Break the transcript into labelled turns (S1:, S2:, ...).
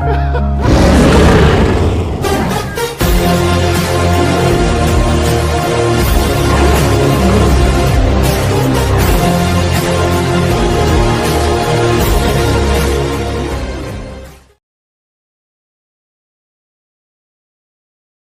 S1: 哈哈。